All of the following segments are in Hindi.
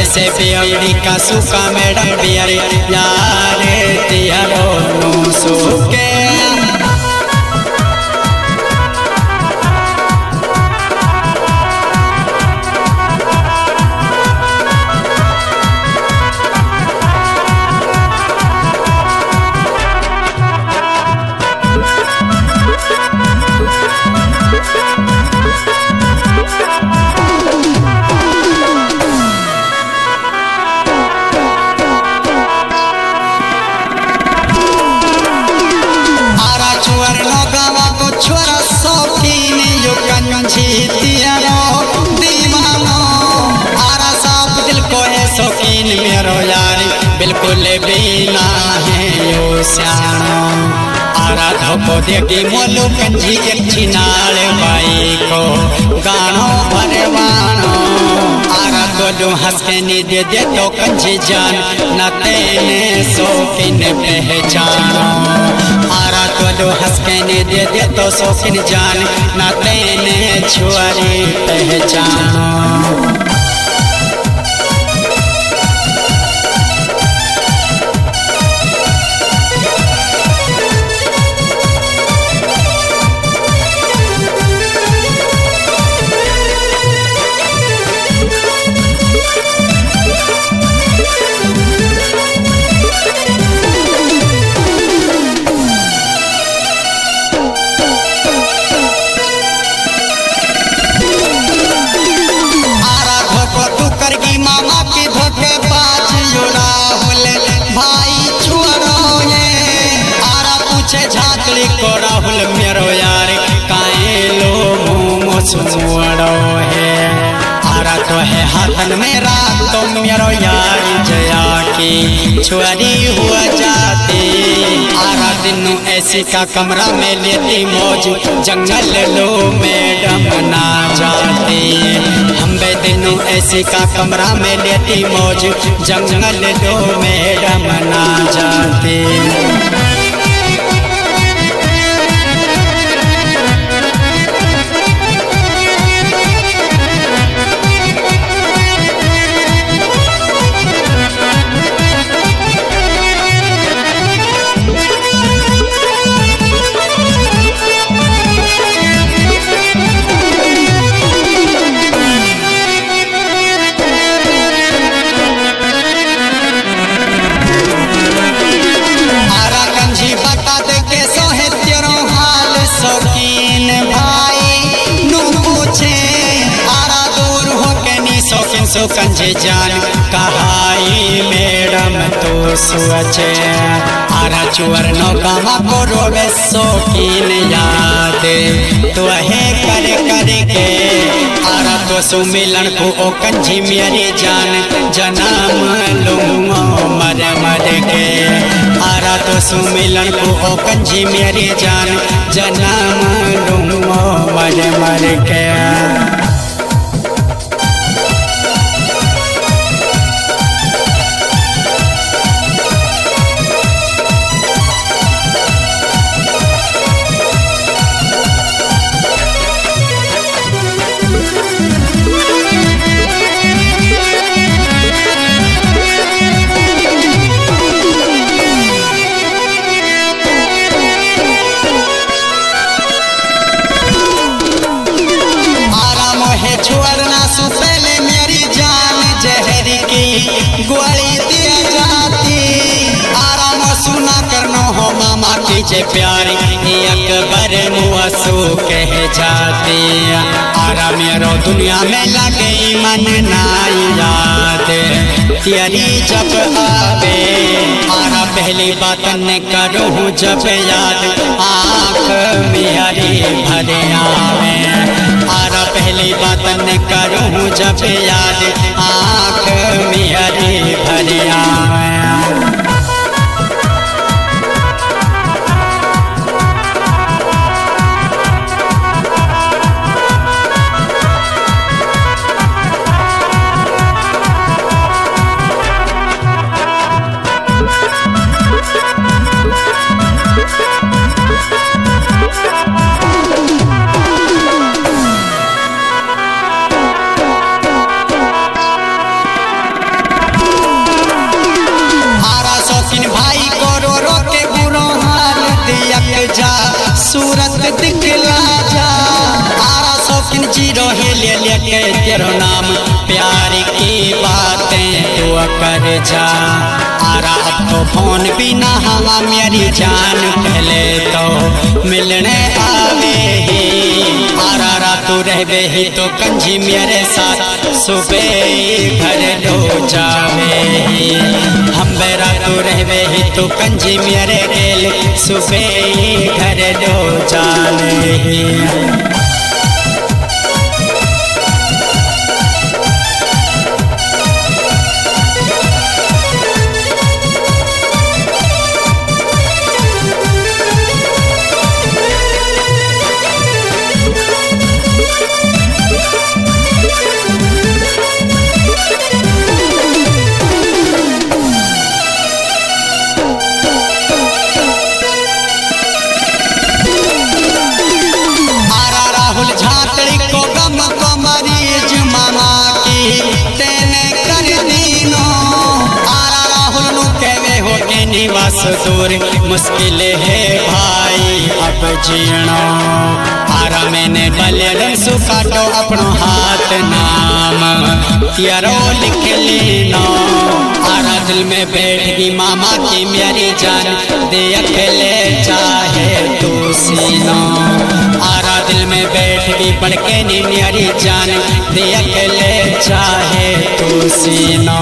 जैसे बेवड़ी का सुखा मैडम पियर यार सुखे। आरा मोलू छिनाल बाई को नी दे दे तो कंजी जान। न तेने शौकीन पहचानो। आरा गोलू हंस के दे दे तो शौकीन जान। न तेने छुआरी पहचानो। आरा तो है हाथन में रात तो मेरो यार जया की। छुअरी हुआ जाती, आरा दिनू ऐसी का कमरा में लेती मौज, जंगल लो मैडम ना जाती। हम बे दिनू ऐसी का कमरा में लेती मौज, जंगल लो मैडम ना जाती। सो कंजे जान कहाई मैडम तो सुअचे आरा चुअर नो कामा को रोवे शौकीन याद। तो है कर कर के। आरा तो सुमिलन को ओ कंजी मेरी जान। जन्म लूंगो मर मर के। आरा तो सुमिलन को ओ कंजी मेरी जान। जन्म लूंगो मर मर के। गोली दिया जाती। आराम सुना करनो हो मामा की जे प्यारी। अकबर मुआसु कह जाती। आराम मेरो दुनिया में लगे मन ना याद तेरी जब आवे आरा पहली बात न करूँ जब याद। आँख मेरी भरे आवे। आरा पहली बात न करूँ जब याद। आँख मेरी सूरत दिखला जा। आरा शौकीन जी रहे ले लेके तेरो नाम प्यार की बातें तू कर जा। आरा तो फ़ोन बिना हवा मेरी जान, पहले तो मिलने आवे ही। तू रहबे ही तो कंजी मेरे साथ। सुबह भर लो जावे हम बेरा तू रहबे ही तो कंजी मेरे गेल। सुबह घर लो जाने निवास दूर मुश्किल है भाई। अब जीणो आरा मैंने बलियन सुकाटो अपनो हाथ नाम। तियारो लिख लेनो आरा दिल में बैठ गई मामा की मेरी जान। देख ले चाहे तू सीनो आरा दिल में बैठ गई पढ़ के नी मेरी जान। दे अकेले चाहे तू सीनो।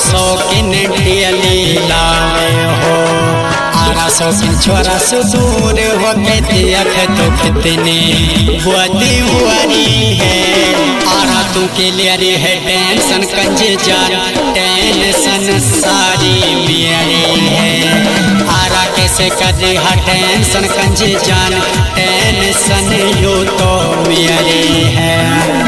शौकीन डेली लावे हो। आरा शौकीन छोरा सुदूर हो के दियक तो कितनी बुआती हुआरी है। आरा तू के लिए रे है टेंशन कंजी जान टेंशन, सारी मेरी है। आरा कैसे कर है टेंशन कंजी जान टेंशन, यू तो मेरी है।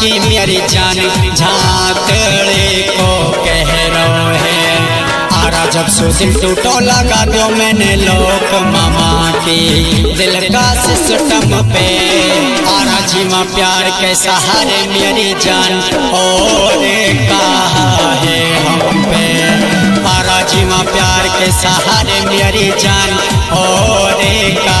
की मेरी जान झाकड़े को कह रोहे आरा जब सुदिल टूटो लगा दो मैंने लोक मामा की। दिल का सिस्टम पे। आरा जीवा प्यार के सहारे मेरी जान और कहा है हम पे। आरा जीवा प्यार के सहारे मेरी जान और कहा है